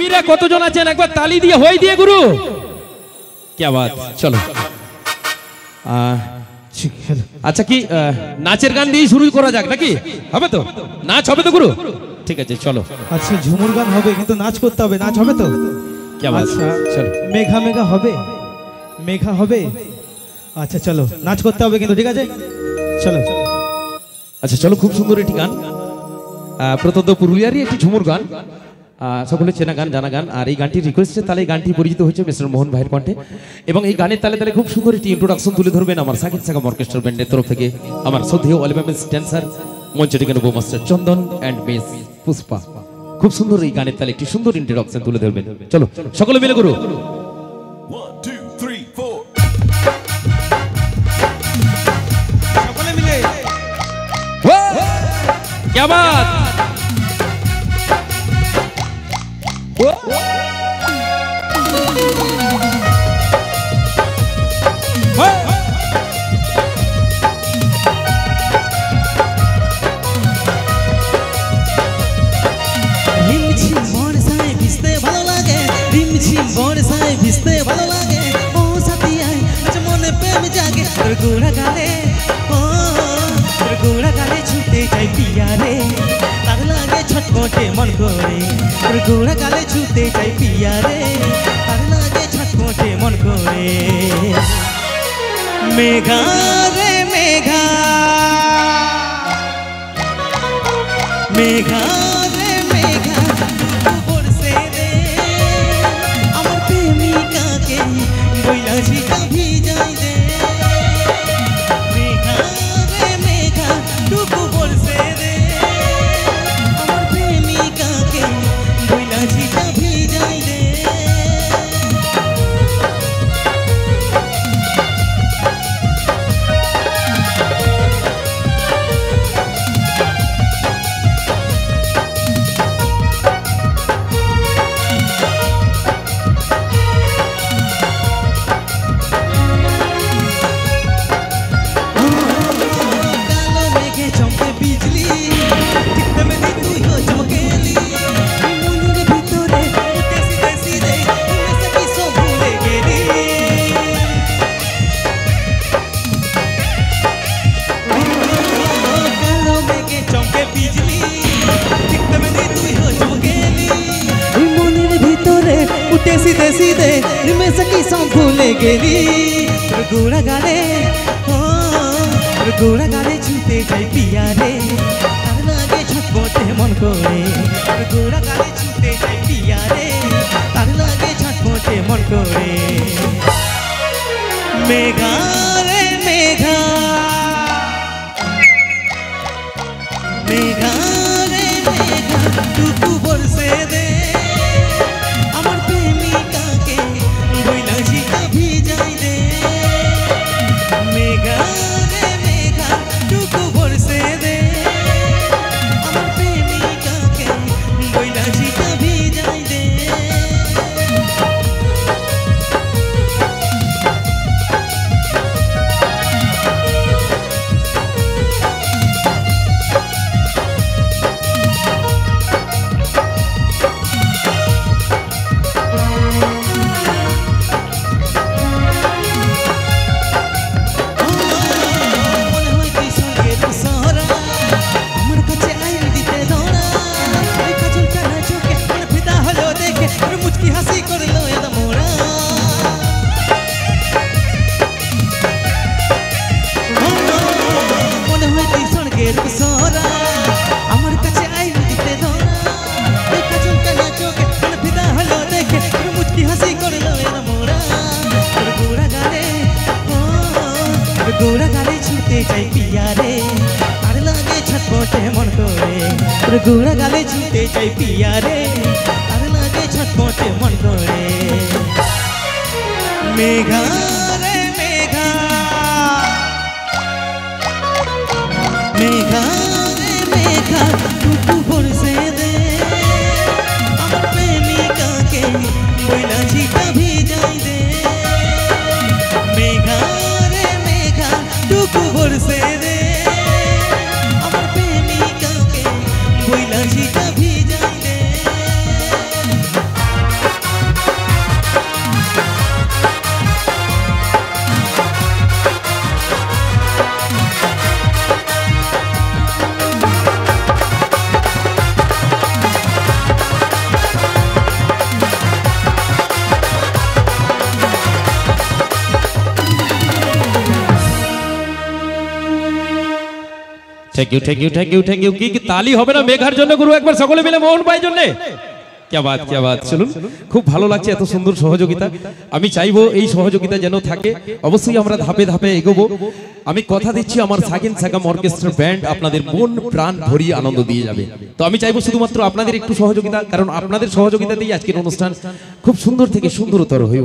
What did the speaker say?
প্রেমীরা কতজন আছেন? একবার তালি দিয়ে হই দিয়ে গুরু। কে বাত চলো। আচ্ছা কি নাচের গান দিয়ে শুরু করা যাক নাকি? হবে তো? নাচ হবে তো গুরু? ঠিক আছে চলো। আচ্ছা ঝুমুর গান হবে কিন্তু নাচ করতে হবে। নাচ হবে তো? কে বাত আচ্ছা চলো। মেঘা মেঘা হবে? মেঘা হবে? আচ্ছা চলো। নাচ করতে হবে কিন্তু ঠিক আছে? চলো। আচ্ছা চলো খুব সুন্দর একটি গান। প্রত্যন্ত পুরুলিয়ারই একটি ঝুমুর গান। আহ, সকলে চেনা গান জানা গান আর এই গানটির রিকোয়েস্টে তাহলে এই গানটি পরিচিত হয়েছে মিস্টার মোহন ভাইয়ের কণ্ঠে এবং এই গানের তালে তালে খুব সুন্দর একটি ইন্ট্রোডাকশন তুলে ধরবেন আমার সাকিব সাকাম অর্কেস্ট্রা ব্যান্ডের তরফ থেকে আমার শ্রদ্ধেয় অলিমামিস ড্যান্সার মঞ্চটিকে নেবো master Chandan and miss Pushpa খুব সুন্দর এই গানের তালে একটি সুন্দর ইন্ট্রোডাকশন তুলে ধরবেন চলো সকলে মিলে করু One, two, three, four. সকলে মিলে क्या बात লাগে রিমঝিম বর্ষায় ভিজতে ভালো লাগে। ও সাথী আয়, আজ মনে প্রেম জাগে। তোর গোড়া গালে, ও, তোর গোড়া গালে ছুটে যাই পিয়া রে তার লাগে ছটপটে মন করে, তোর গোড়া গালে ছুটে যাই পিয়া রে তার লাগে ছটপটে মন করে। মেঘা রে, মেঘা। মেঘা कोई लाजी कभी जाए উঠেছি দেশি দে মেসে কিসো ভুলে গেলি তোর গোড়া গালে ও তোর গোড়া গালে ছুটে যাই পিয়া রে তার লাগে ছটপটে মন করে গোড়া গালে ছুটে যাই পিয়া রে আর লাগে ছটপটে মন করে। ওর গোড়া গালে ছুটে যাই পিয়া রে আর লাগে ছটপটে মন করে। Megha thank you thank you thank you thank you কি তালি হবে না মেঘার জন্য গুরু একবার সকলে মিলে মোহন জন্য? খুব ভালো লাগছে এত সুন্দর সহযোগিতা। আমি চাইব এই সহযোগিতা যেন থাকে। অবশ্যই আমরা ধাপে ধাপে এগোবো। আমি কথা দিচ্ছি আমার সাকিন সাকাম অর্কেস্ট্রা ব্যান্ড আপনাদের মন, প্রাণ ভরিয়ে আনন্দ দিয়ে যাবে। তো আমি চাইব শুধুমাত্র আপনাদের একটু সহযোগিতা, কারণ আপনাদের সহযোগিতাতেই আজকের অনুষ্ঠান খুব সুন্দর থেকে সুন্দরতর হয়ে